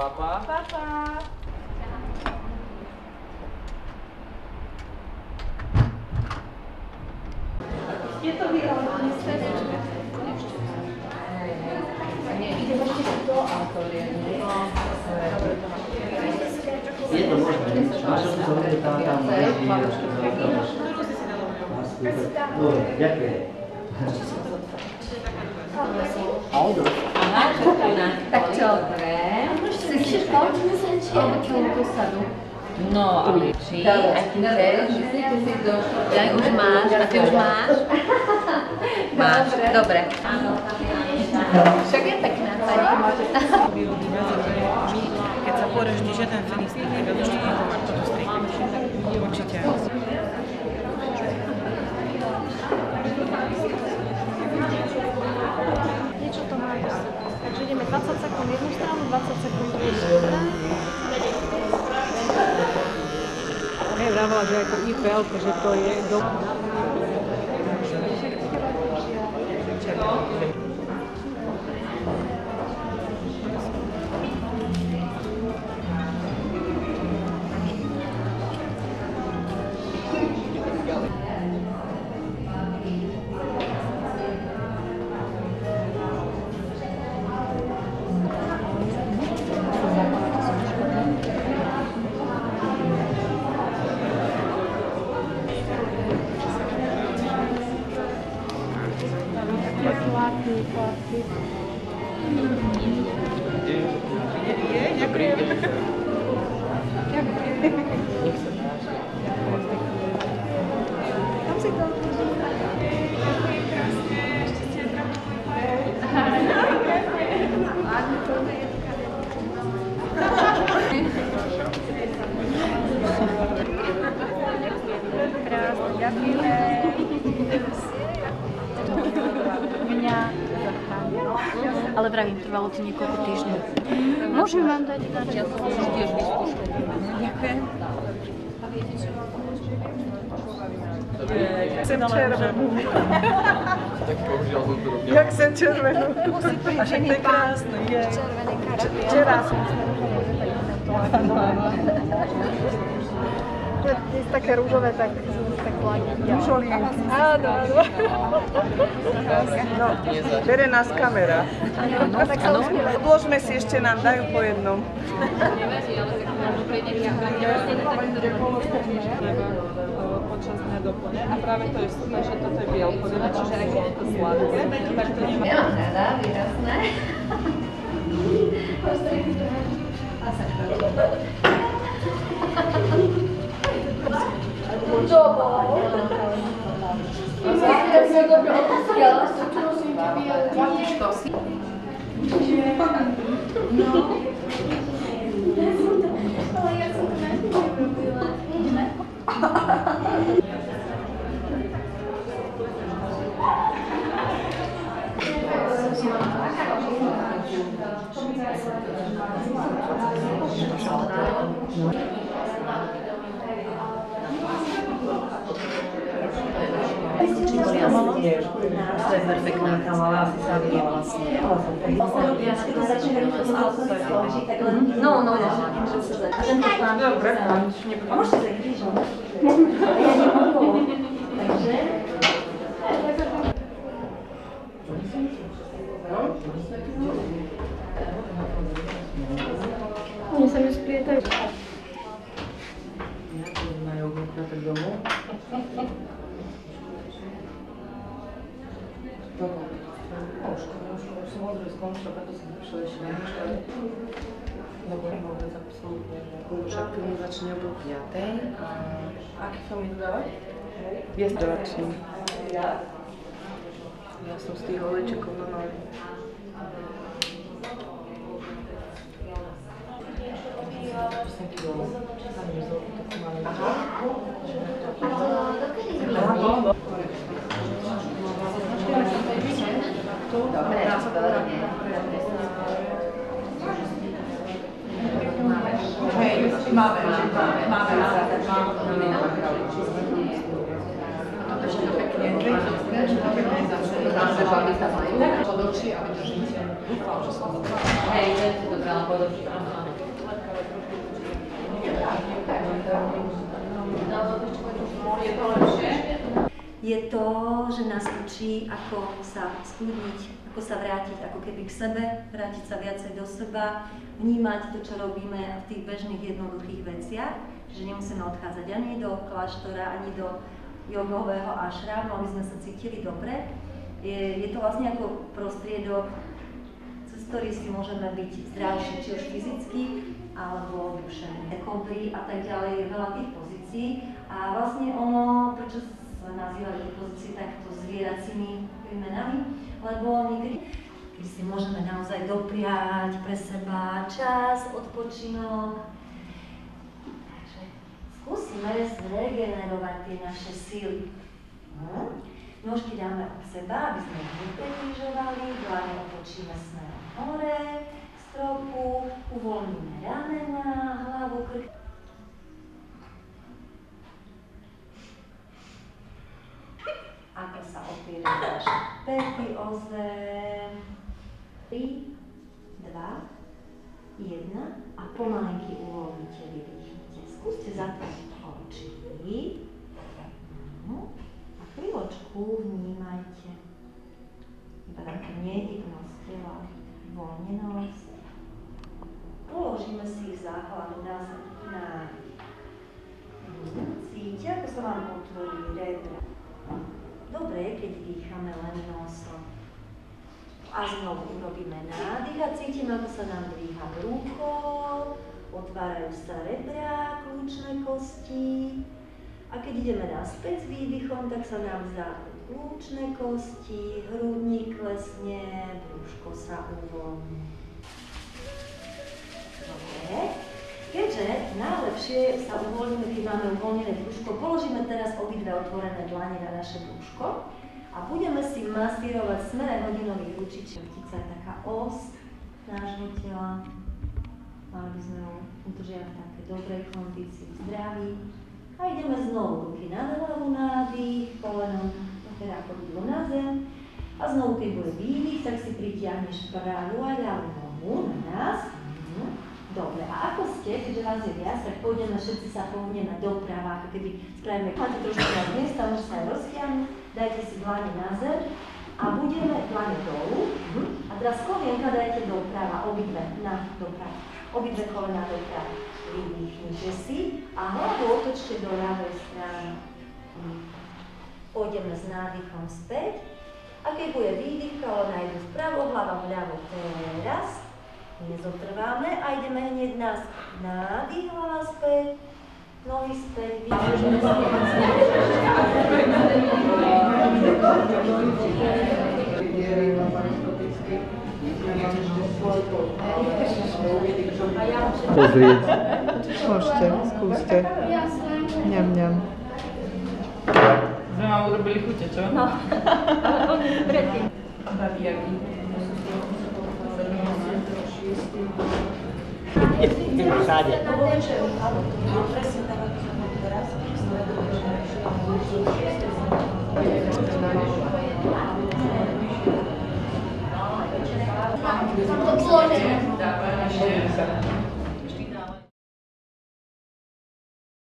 Papa. Papa. Je to vyrobené z Je to možné. Máš to co tam tam Dobre, ďakujem. Tak čo? Slyšíš, kolik jsme se čili do sadu? No, a či, a ty chceš, ty si došla, ja už máš, a ty už máš? Máš, dobre. Však je pekná pani. vyrobíme, že my, keď sa poraždí žiaden fenistik, tak Ja vravala, že ako IPL, že to je do... Tam si to Krásne, ďakujeme. Mňa zachránilo. Ale vravím, trvalo to niekoľko týždňov. Môžem vám dať na čas? Ďakujem. Chcem červenú. Jak chcem červenú. A však to je. Červený. Včera áno. Je také rúžové, tak tak. Žolínky. Áno, áno. No, bere nás kamera. Tak sa si ešte nám, dajú po jednom. počas dňa doplne. A práve to je super, že toto je bielkoviné, čiže aj keď je to sladké, tak to nemá Nemám rada, výrazné. 做过。因为那个比较搞笑，就是因为那个。不。原来我也不知道怎么了。哈哈哈哈哈。To je perfektná kamala, asi sa vie vlastne. No, no, no. A tento plán... Dobre, Môžete sa krížom. Ja nemohol. Takže... Mne sa mi splietajú. Na jogu, na tak domů. Už, už, už som odrý skončila, preto som prišla ešte na myšľa. Lebo vôbec absolútne, že však film začne o 5. A aký film idú dávať? Viezdovačný. Ja som z tých holečekov na nohy. Som ti dolu. Tam považovali za zlé, čo dočí a vydržíte. Dúfam, že Hej, to je to veľa podobne. Je? Je to, že nás učí, ako sa skľudniť, ako sa vrátiť ako keby k sebe, vrátiť sa viacej do seba, vnímať to, čo robíme v tých bežných jednoduchých veciach, že nemusíme odchádzať ani do kláštora, ani do jogového ašrámu, aby sme sa cítili dobre, je, je to vlastne ako prostriedok, cez ktorý si môžeme byť zdravší, či už fyzicky, alebo duševne. Kobry a tak ďalej, je veľa tých pozícií. A vlastne ono, prečo sa nazývali tie pozície takto zvieracími menami, lebo niekedy keď si môžeme naozaj dopriať pre seba čas, odpočinok. Takže skúsime zregenerovať tie naše síly. Hm? Nožky dáme od seba, aby sme ich nepretížovali, dlane otočíme smerom hore, k stropu, uvoľníme ramena, hlavu, krk. ako sa opiera naše pety o zem. 3, 2, 1 a pomalinky uvoľnite, vydýchnite. Skúste zatvoriť oči. No. A chvíľočku vnímajte iba takú nehybnosť tela, voľnenosť. Položíme si základ na, na Sa vám otvorí rebra. Dobre keď dýchame len nosom. A znovu urobíme nádych a cítime, ako sa nám dvíha brucho, otvárajú sa rebra, kľúčne kosti. A keď ideme naspäť s výdychom, tak sa nám závajú kľúčne kosti, hrudník klesne, brúško sa uvoľní. Keďže najlepšie sa uvoľníme, keď máme uvoľnené brúško, položíme teraz obidve otvorené dlane na naše brúško a budeme si masírovať smere hodinových ručičiek. Rutica je taká os nášho tela. Mali by sme ho udržiať v takej dobrej kondícii, zdraví. A ideme znovu ruky na hlavu, nádych, kolenom, teda chodidlo na zem. A znovu, keď bude výdych, tak si pritiahneš pravú a ľavú nohu na nás. Mhm. Dobre, a ako ste, keďže vás je viac, tak pôjdeme, všetci sa pohneme doprava, ako keby spravíme, máte trošku viac miesta, môže sa aj roztiahnuť, dajte si dlane na zem a budeme dlane dolu. A teraz kolienka dajte doprava, obidve na doprava, obidve kolena doprava. Vydýchnite si a hlavu otočte do ľavej strany. Pôjdeme s nádychom späť. A keď bude výdych, kolena idú vpravo, hlava vľavo teraz nezotrváme a ideme hneď na nádych, hlava späť, nohy späť, vyťažíme sa. Pozrieť. Môžete, skúste. Ňam, ňam. Sme vám urobili chute, čo? No, ale on je predtým. Babiaky. Sadece.